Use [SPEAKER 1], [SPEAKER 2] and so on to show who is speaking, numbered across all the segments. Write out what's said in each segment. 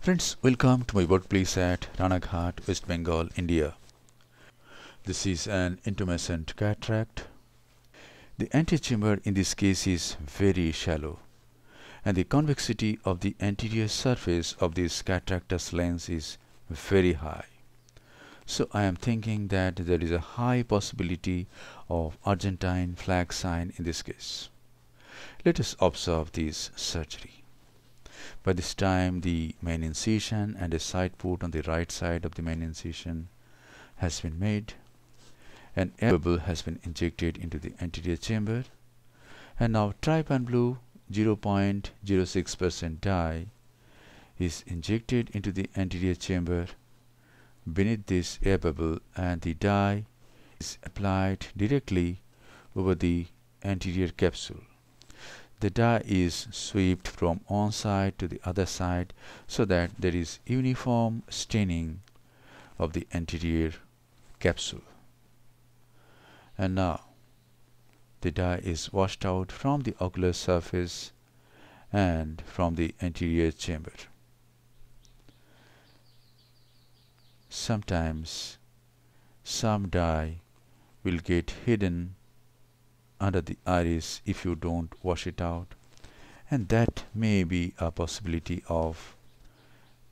[SPEAKER 1] Friends, welcome to my workplace at Ranaghat, West Bengal, India. This is an intumescent cataract. The antechamber in this case is very shallow and the convexity of the anterior surface of this cataractous lens is very high. So I am thinking that there is a high possibility of Argentine flag sign in this case. Let us observe this surgery. By this time the main incision and a side port on the right side of the main incision has been made. An air bubble has been injected into the anterior chamber. And now trypan blue 0.06% dye is injected into the anterior chamber. Beneath this air bubble and the dye is applied directly over the anterior capsule the dye is swept from one side to the other side so that there is uniform staining of the anterior capsule. And now the dye is washed out from the ocular surface and from the anterior chamber. Sometimes some dye will get hidden under the iris if you don't wash it out. And that may be a possibility of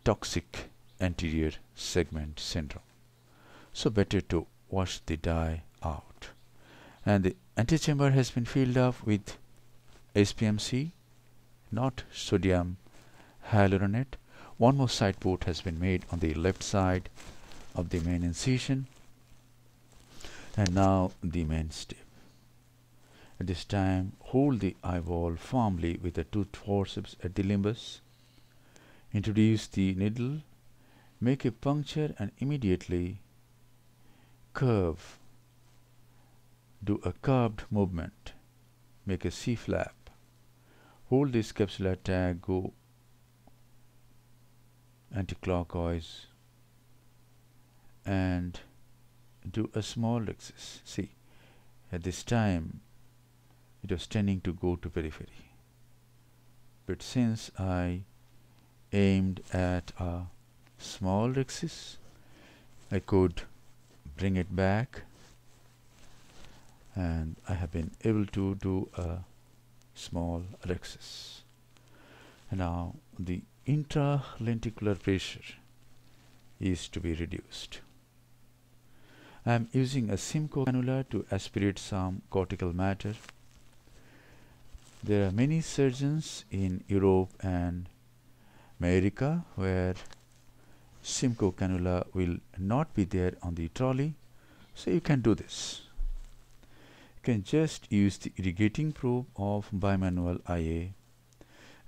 [SPEAKER 1] toxic anterior segment syndrome. So better to wash the dye out. And the antechamber has been filled up with SPMC not sodium hyaluronate. One more side port has been made on the left side of the main incision. And now the main step at this time, hold the eyeball firmly with the tooth forceps at the limbus. Introduce the needle, make a puncture and immediately curve. Do a curved movement. Make a C flap. Hold this capsular tag, go anti-clockwise and do a small rhexis. See, at this time it was tending to go to periphery. But since I aimed at a small rhexis I could bring it back and I have been able to do a small and now the intralenticular pressure is to be reduced. I am using a Simcoe cannula to aspirate some cortical matter there are many surgeons in Europe and America where Simcoe cannula will not be there on the trolley. So you can do this. You can just use the irrigating probe of bimanual IA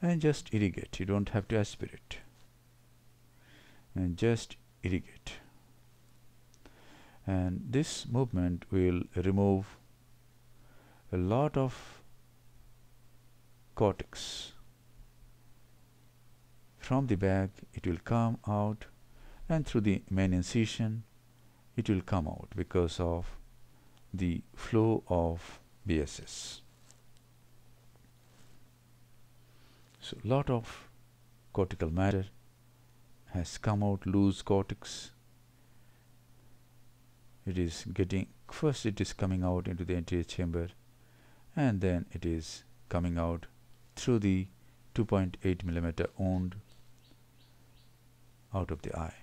[SPEAKER 1] and just irrigate. You don't have to aspirate. And just irrigate. And this movement will remove a lot of cortex from the back it will come out and through the main incision it will come out because of the flow of BSS so lot of cortical matter has come out loose cortex. It is getting first it is coming out into the anterior chamber and then it is coming out through the 2.8 millimeter wound out of the eye.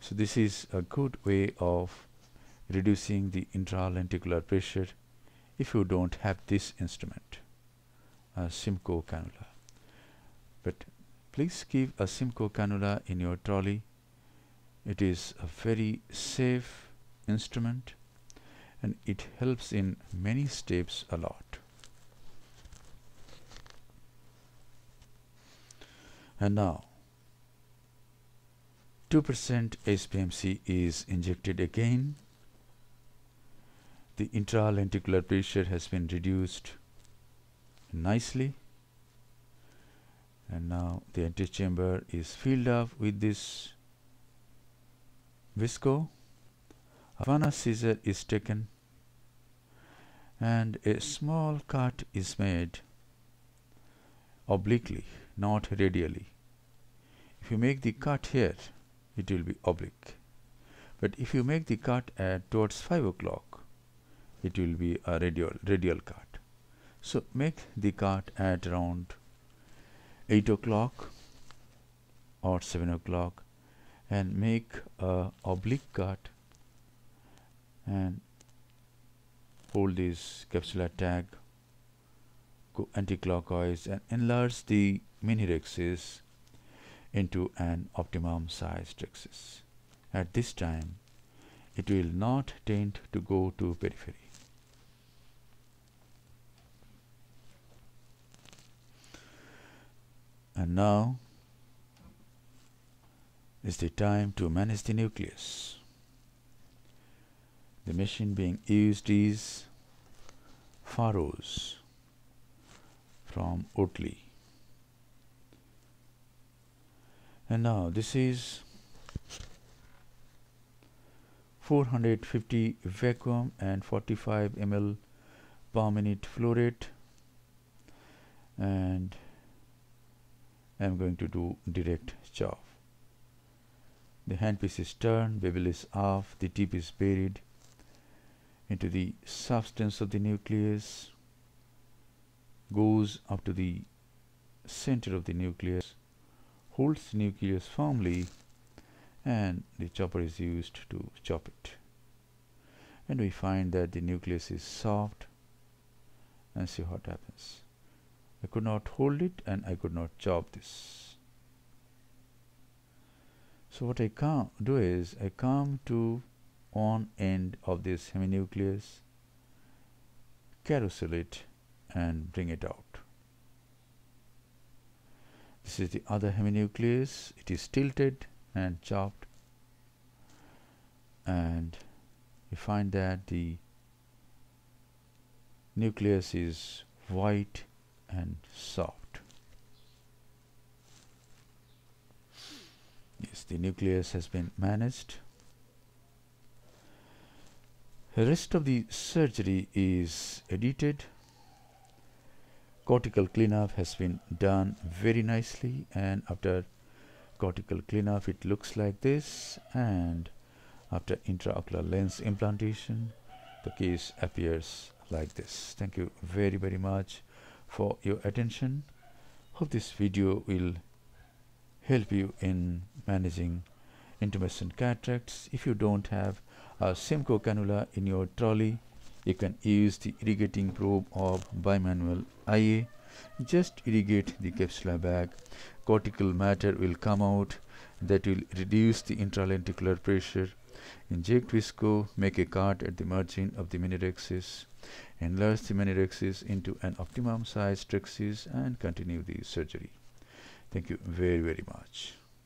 [SPEAKER 1] So this is a good way of reducing the intralenticular pressure if you don't have this instrument, a Simcoe cannula. But please keep a Simcoe cannula in your trolley. It is a very safe instrument and it helps in many steps a lot. And now 2% SPMC is injected again. The intralenticular pressure has been reduced nicely. And now the antechamber is filled up with this visco. Vannas scissor is taken. And a small cut is made obliquely not radially you make the cut here it will be oblique. But if you make the cut at towards 5 o'clock it will be a radial radial cut. So make the cut at around 8 o'clock or 7 o'clock and make a oblique cut and hold this capsular tag go anti-clockwise and enlarge the mini rhexis into an optimum size rhexis. At this time, it will not tend to go to periphery. And now is the time to manage the nucleus. The machine being used is Faros from Oertli. And now this is 450 vacuum and 45 ml per minute flow rate and I'm going to do direct chop. The handpiece is turned, bevel is off, the tip is buried into the substance of the nucleus, goes up to the center of the nucleus, holds nucleus firmly and the chopper is used to chop it. And we find that the nucleus is soft and see what happens. I could not hold it and I could not chop this. So what I come do is I come to one end of this heminucleus, carousel it and bring it out. This is the other heminucleus. It is tilted and chopped and we find that the nucleus is white and soft. Yes, the nucleus has been managed. The rest of the surgery is edited. Cortical cleanup has been done very nicely and after cortical cleanup it looks like this and after intraocular lens implantation the case appears like this. Thank you very very much for your attention. Hope this video will help you in managing intumescent cataracts. If you don't have a Simcoe cannula in your trolley, you can use the irrigating probe of bimanual IA. Just irrigate the capsular bag. Cortical matter will come out that will reduce the intralenticular pressure. Inject visco, make a cut at the margin of the mini enlarge the mini into an optimum size rhexis and continue the surgery. Thank you very very much.